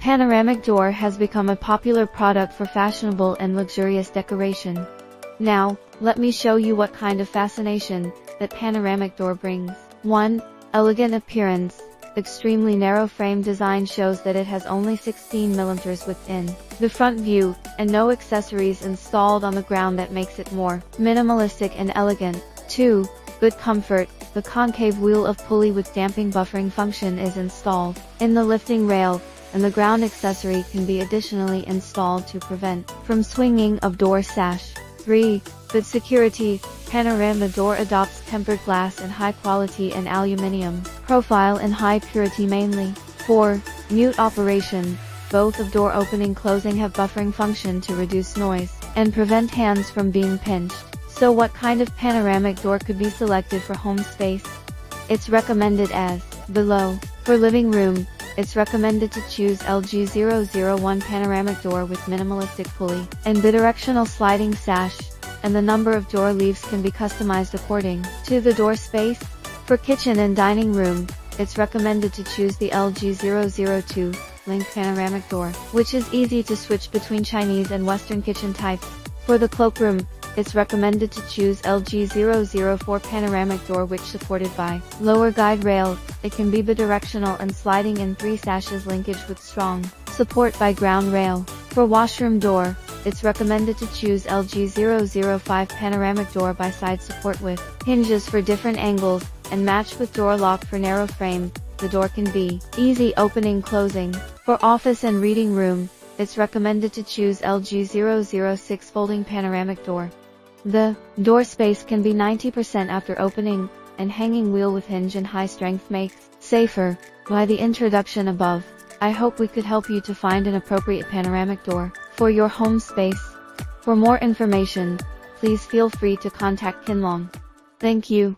Panoramic door has become a popular product for fashionable and luxurious decoration. Now, let me show you what kind of fascination that panoramic door brings. 1. Elegant appearance. Extremely narrow frame design shows that it has only 16 mm within the front view, and no accessories installed on the ground that makes it more minimalistic and elegant. 2. Good comfort. The concave wheel of pulley with damping buffering function is installed in the lifting rail, and the ground accessory can be additionally installed to prevent from swinging of door sash. 3. Good security, panorama door adopts tempered glass and high quality and aluminium, profile and high purity mainly. 4. Mute operation, both of door opening closing have buffering function to reduce noise, and prevent hands from being pinched. So what kind of panoramic door could be selected for home space? It's recommended as below. For living room, it's recommended to choose LG001 panoramic door with minimalistic pulley and bidirectional sliding sash, and the number of door leaves can be customized according to the door space. For kitchen and dining room, it's recommended to choose the LG002 link panoramic door, which is easy to switch between Chinese and Western kitchen types. For the cloakroom, it's recommended to choose LG004 panoramic door which supported by lower guide rail, it can be bidirectional and sliding in three sashes linkage with strong support by ground rail. For washroom door, it's recommended to choose LG005 panoramic door by side support with hinges for different angles, and match with door lock for narrow frame, the door can be easy opening closing. For office and reading room, it's recommended to choose LG006 folding panoramic door. The door space can be 90% after opening, and hanging wheel with hinge and high strength makes safer by the introduction above. I hope we could help you to find an appropriate panoramic door for your home space. For more information, please feel free to contact Kinlong. Thank you.